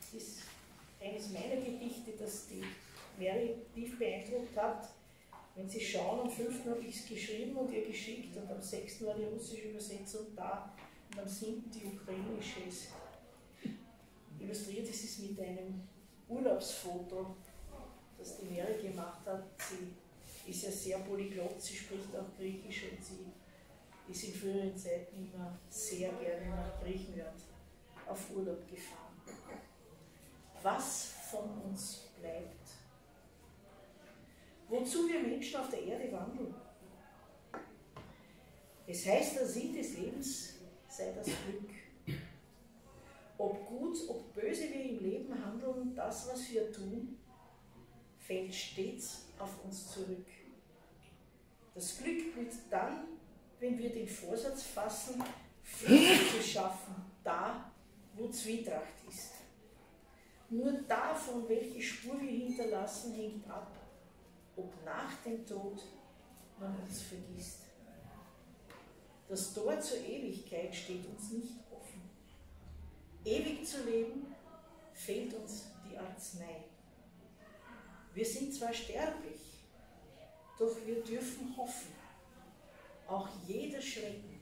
Das ist eines meiner Gedichte, das die Mary tief beeindruckt hat. Wenn Sie schauen, am 5. habe ich es geschrieben und ihr geschickt und am 6. war die russische Übersetzung da und am 7. die ukrainische ist illustriert. Es ist mit einem Urlaubsfoto, das die Mary gemacht hat. Sie ist ja sehr polyglott, sie spricht auch Griechisch und sie ist in früheren Zeiten immer sehr gerne nach Griechenland auf Urlaub gefahren. Was von uns bleibt? Wozu wir Menschen auf der Erde wandeln? Es heißt, der Sinn des Lebens sei das Glück. Ob gut, ob böse wir im Leben handeln, das, was wir tun, fällt stets auf uns zurück. Das Glück blüht dann, wenn wir den Vorsatz fassen, Frieden zu schaffen, da, wo Zwietracht ist. Nur davon, welche Spur wir hinterlassen, hängt ab, ob nach dem Tod man uns vergisst. Das Tor zur Ewigkeit steht uns nicht offen. Ewig zu leben fehlt uns die Arznei. Wir sind zwar sterblich, doch wir dürfen hoffen. Auch jeder Schrecken